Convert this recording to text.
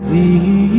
The